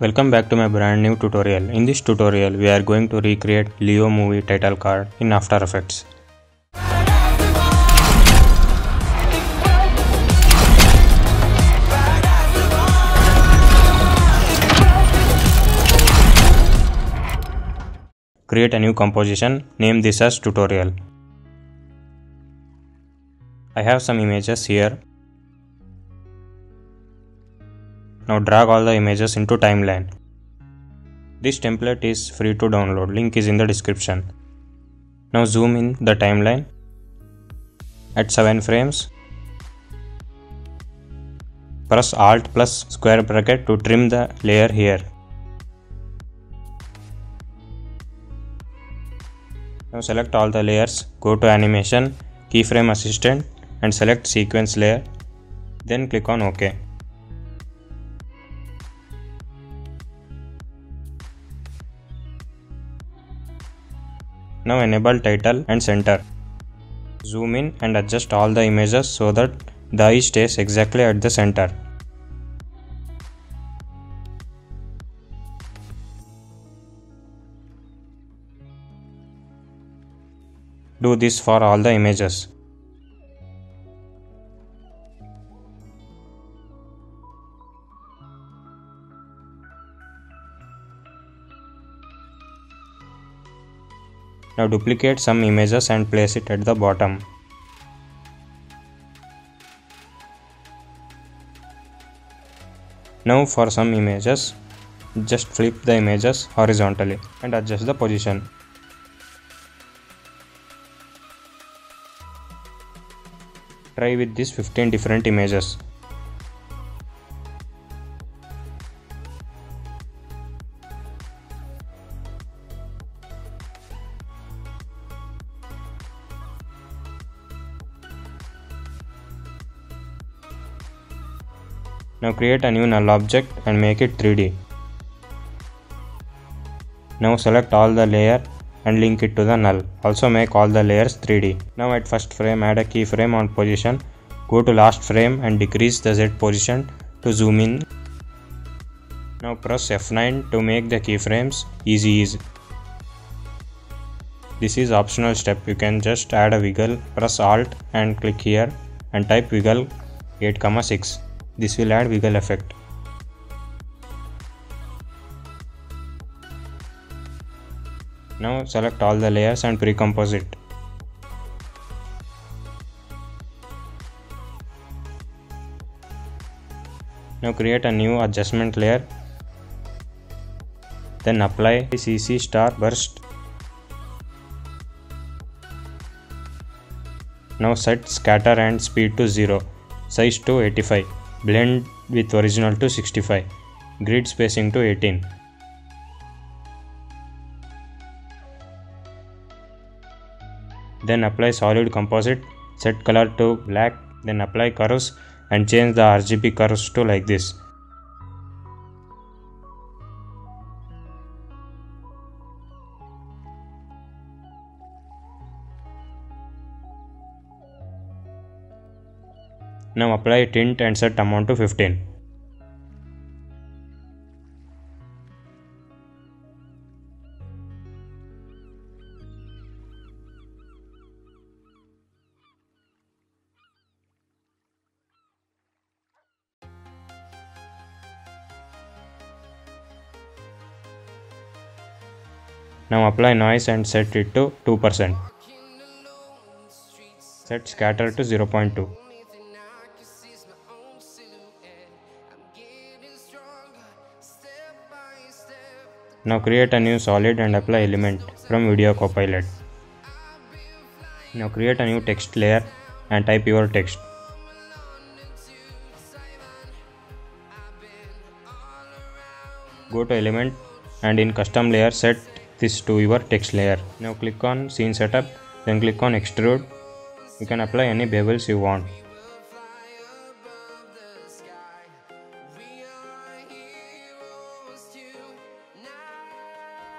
Welcome back to my brand new tutorial. In this tutorial, we are going to recreate Leo movie title card in After Effects. Create a new composition, name this as tutorial. I have some images here. Now drag all the images into timeline. This template is free to download, link is in the description. Now zoom in the timeline at 7 frames. Press Alt plus square bracket to trim the layer here. Now select all the layers, go to animation, keyframe assistant and select sequence layer. Then click on OK. Now enable title and center. Zoom in and adjust all the images so that the eye stays exactly at the center. Do this for all the images. Now duplicate some images and place it at the bottom. Now for some images, just flip the images horizontally and adjust the position. Try with these 15 different images. Now create a new null object and make it 3D. Now select all the layer and link it to the null. Also make all the layers 3D. Now at first frame add a keyframe on position. Go to last frame and decrease the Z position to zoom in. Now press F9 to make the keyframes easy easy. This is optional step. You can just add a wiggle, press Alt and click here and type wiggle 8, 6. This will add wiggle effect. Now select all the layers and pre-compose it. Now create a new adjustment layer. Then apply CC star burst. Now set scatter and speed to 0, size to 85, blend with original to 65, grid spacing to 18. then apply solid composite set color to black then apply curves and change the RGB curves to like this now apply tint and set amount to 15 Now apply noise and set it to 2%. Set scatter to 0.2. Now create a new solid and apply element from Video Copilot. Now create a new text layer and type your text. Go to element and in custom layer set this to your text layer. Now click on scene setup, then click on extrude. You can apply any bevels you want.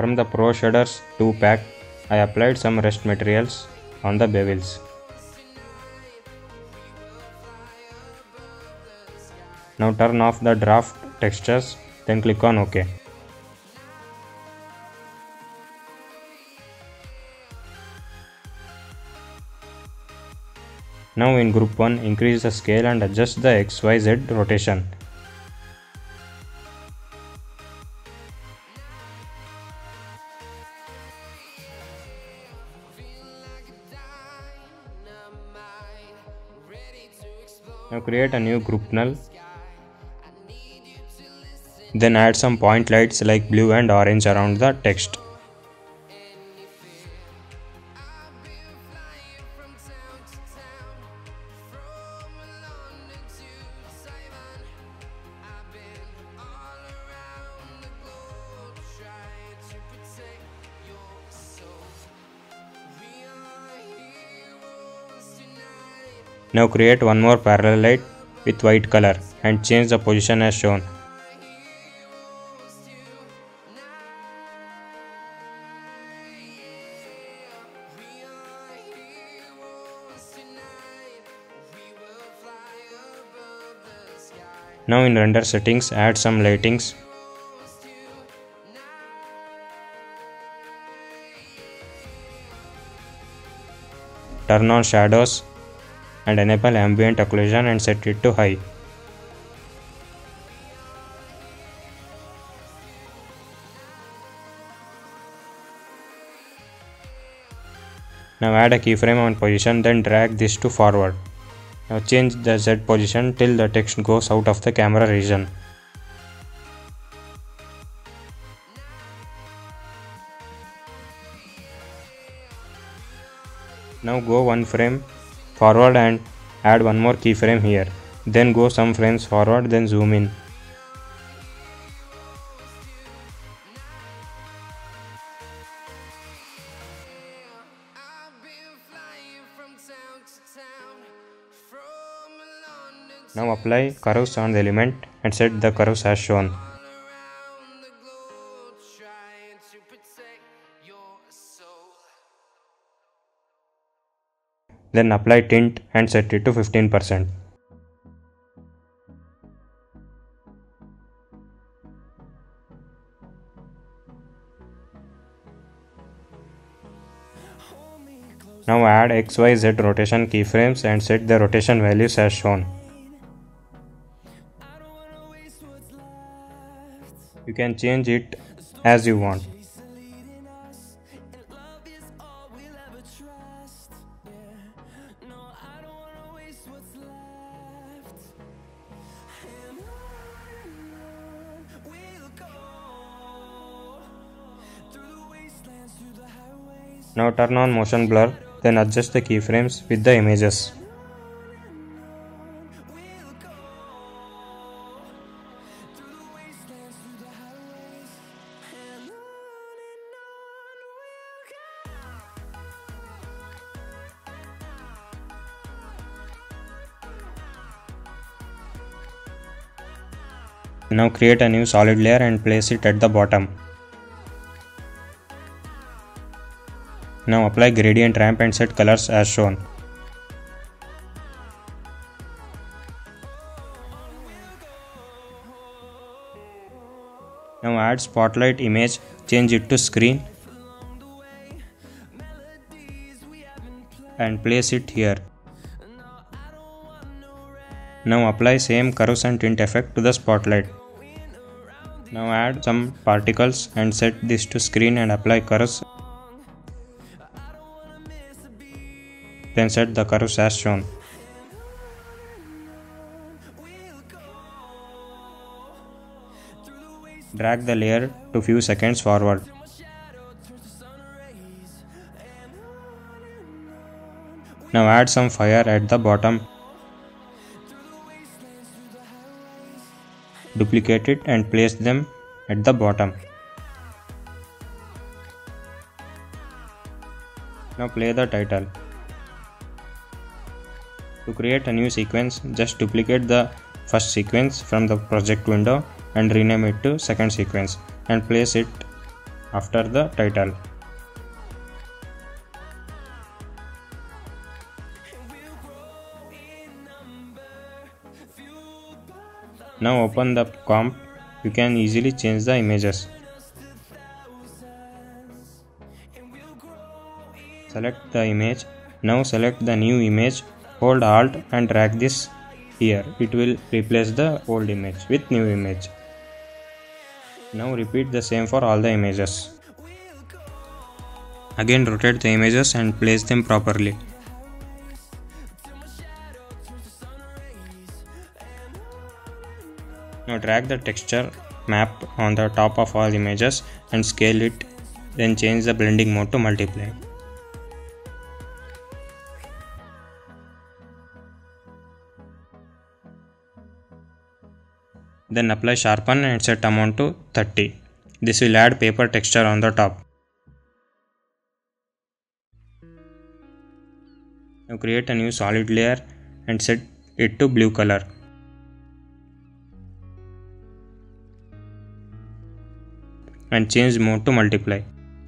From the Pro Shaders 2 pack, I applied some rest materials on the bevels. Now turn off the draft textures then click on OK. Now in group 1 increase the scale and adjust the XYZ rotation. Now create a new group null. Then add some point lights like blue and orange around the text. Now create one more parallel light with white color and change the position as shown. Now in render settings add some lightings. Turn on shadows and enable ambient occlusion and set it to high. Now add a keyframe on position then drag this to forward. Now change the Z position till the text goes out of the camera region. Now go one frame forward and add one more keyframe here. Then go some frames forward then zoom in. Now apply curves on the element and set the curves as shown. Then apply tint and set it to 15%. Now add XYZ rotation keyframes and set the rotation values as shown. You can change it as you want. Now turn on motion blur, then adjust the keyframes with the images. Now create a new solid layer and place it at the bottom. Now apply gradient ramp and set colors as shown. Now add spotlight image, change it to screen and place it here. Now apply same curves and tint effect to the spotlight. Now add some particles and set this to screen and apply curves. Then set the curves as shown. Drag the layer to few seconds forward. Now add some fire at the bottom. Duplicate it and place them at the bottom. Now play the title. To create a new sequence, just duplicate the first sequence from the project window and rename it to second sequence and place it after the title. Now open the comp you can easily change the images. Select the image. Now select the new image. Hold Alt and drag this here. It will replace the old image with new image. Now repeat the same for all the images. Again rotate the images and place them properly. Now drag the texture map on the top of all images and scale it then change the blending mode to multiply. Then apply sharpen and set amount to 30. This will add paper texture on the top. Now create a new solid layer and set it to blue color. And change mode to multiply.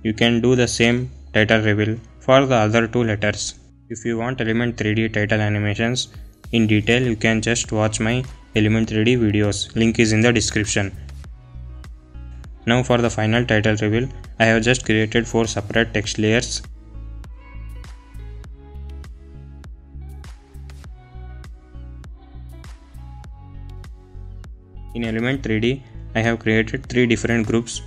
You can do the same title reveal for the other two letters. If you want Element 3D title animations in detail, you can just watch my Element 3D videos. Link is in the description. Now for the final title reveal, I have just created 4 separate text layers. In Element 3D, I have created 3 different groups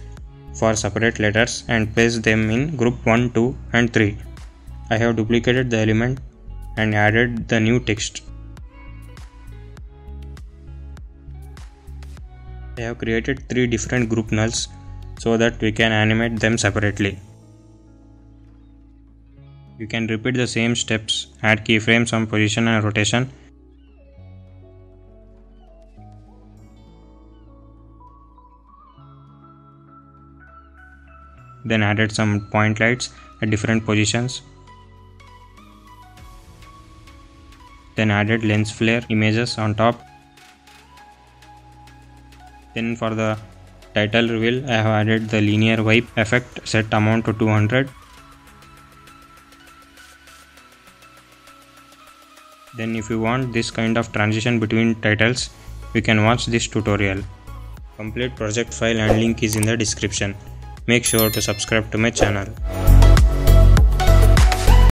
for separate letters and placed them in group 1, 2 and 3. I have duplicated the element and added the new text. I have created three different group nulls so that we can animate them separately. You can repeat the same steps, add keyframes on position and rotation. Then added some point lights at different positions. Then added lens flare images on top then for the title reveal I have added the linear wipe effect set amount to 200 then if you want this kind of transition between titles you can watch this tutorial. Complete project file and link is in the description. Make sure to subscribe to my channel